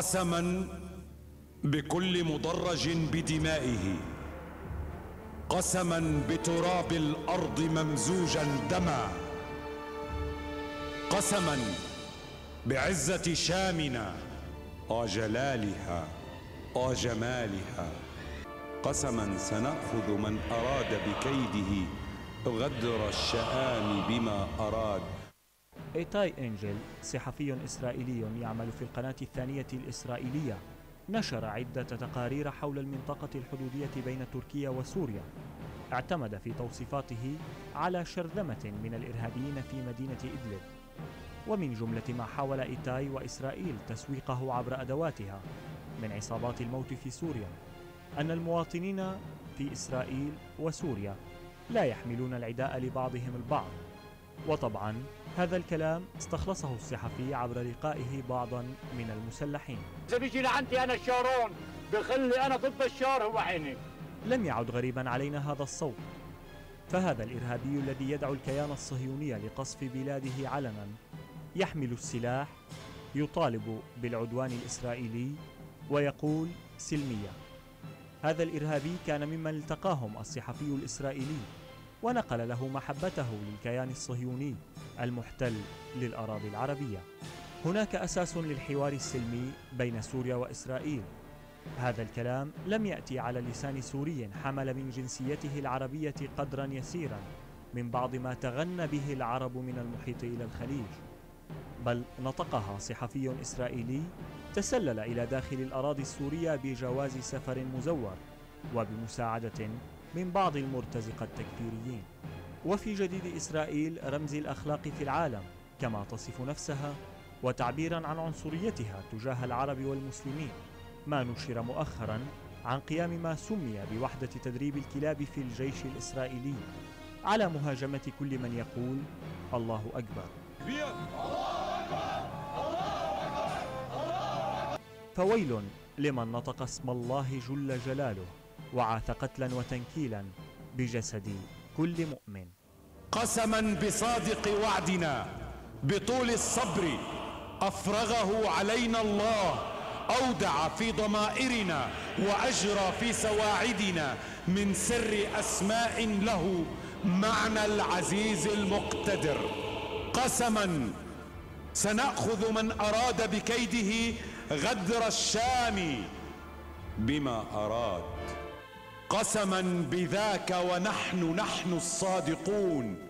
قسما بكل مدرج بدمائه قسما بتراب الأرض ممزوجا دما قسما بعزة شامنا وجلالها وجمالها قسما سنأخذ من أراد بكيده غدر الشآم بما أراد. إيتاي إنجل صحفي إسرائيلي يعمل في القناة الثانية الإسرائيلية. نشر عدة تقارير حول المنطقة الحدودية بين تركيا وسوريا. اعتمد في توصيفاته على شرذمة من الإرهابيين في مدينة إدلب. ومن جملة ما حاول إيتاي وإسرائيل تسويقه عبر أدواتها من عصابات الموت في سوريا أن المواطنين في إسرائيل وسوريا لا يحملون العداء لبعضهم البعض. وطبعا هذا الكلام استخلصه الصحفي عبر لقائه بعضا من المسلحين. اذا بيجي لعندي أنا الشارون. بخلي أنا ضد الشار هو عيني. لم يعد غريبا علينا هذا الصوت. فهذا الإرهابي الذي يدعو الكيان الصهيوني لقصف بلاده علنا يحمل السلاح يطالب بالعدوان الإسرائيلي ويقول سلمية. هذا الإرهابي كان ممن التقاهم الصحفي الإسرائيلي. ونقل له محبته للكيان الصهيوني المحتل للأراضي العربية. هناك أساس للحوار السلمي بين سوريا وإسرائيل. هذا الكلام لم يأتي على لسان سوري حمل من جنسيته العربية قدرا يسيرا من بعض ما تغنى به العرب من المحيط إلى الخليج. بل نطقها صحفي إسرائيلي تسلل إلى داخل الأراضي السورية بجواز سفر مزور وبمساعدة من بعض المرتزقة التكفيريين وفي جديد إسرائيل رمز الأخلاق في العالم كما تصف نفسها وتعبيرا عن عنصريتها تجاه العرب والمسلمين. ما نشر مؤخرا عن قيام ما سمي بوحدة تدريب الكلاب في الجيش الإسرائيلي على مهاجمة كل من يقول الله أكبر. فويل لمن نطق اسم الله جل جلاله. وعاث قتلا وتنكيلا بجسد كل مؤمن. قسما بصادق وعدنا بطول الصبر أفرغه علينا الله أودع في ضمائرنا وأجرى في سواعدنا من سر أسماء له معنى العزيز المقتدر. قسما سنأخذ من أراد بكيده غدر الشام بما أراد. قسما بذاك ونحن نحن الصادقون.